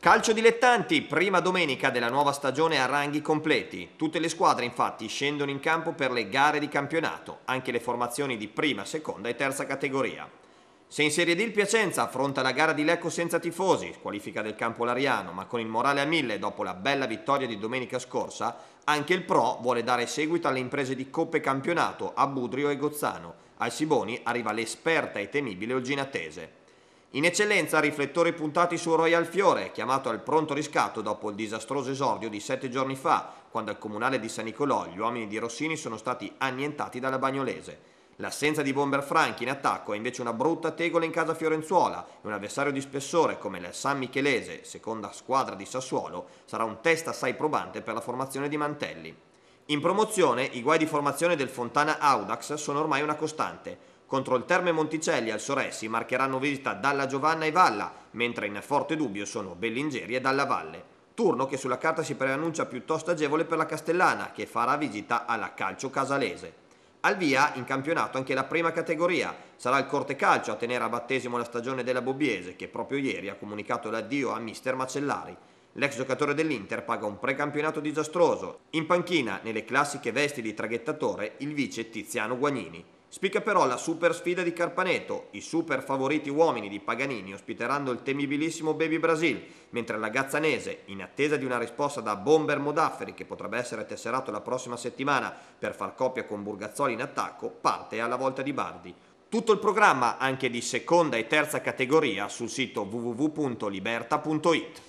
Calcio dilettanti, prima domenica della nuova stagione a ranghi completi. Tutte le squadre infatti scendono in campo per le gare di campionato, anche le formazioni di prima, seconda e terza categoria. Se in Serie D il Piacenza affronta la gara di Lecco senza tifosi, qualifica del campo Lariano, ma con il morale a mille dopo la bella vittoria di domenica scorsa, anche il Pro vuole dare seguito alle imprese di Coppe Campionato a Budrio e Gozzano. Al Siboni arriva l'esperta e temibile Olginatese. In eccellenza riflettori puntati su Royal Fiore, chiamato al pronto riscatto dopo il disastroso esordio di sette giorni fa, quando al comunale di San Nicolò gli uomini di Rossini sono stati annientati dalla Bagnolese. L'assenza di bomber franchi in attacco è invece una brutta tegola in casa Fiorenzuola e un avversario di spessore come il San Michelese, seconda squadra di Sassuolo, sarà un test assai probante per la formazione di Mantelli. In promozione i guai di formazione del Fontana Audax sono ormai una costante, contro il Terme Monticelli al Soressi marcheranno visita Dalla Giovanna e Valla, mentre in forte dubbio sono Bellingeri e Dalla Valle. Turno che sulla carta si preannuncia piuttosto agevole per la Castellana, che farà visita alla Calcio Casalese. Al via in campionato anche la prima categoria. Sarà il Corte Calcio a tenere a battesimo la stagione della Bobbiese, che proprio ieri ha comunicato l'addio a mister Macellari. L'ex giocatore dell'Inter paga un precampionato disastroso. In panchina, nelle classiche vesti di traghettatore, il vice Tiziano Guagnini. Spicca però la super sfida di Carpaneto, i super favoriti uomini di Paganini ospiteranno il temibilissimo Baby Brasil, mentre la Gazzanese, in attesa di una risposta da Bomber Modafferi che potrebbe essere tesserato la prossima settimana per far coppia con Burgazzoli in attacco, parte alla volta di Bardi. Tutto il programma anche di seconda e terza categoria sul sito www.liberta.it.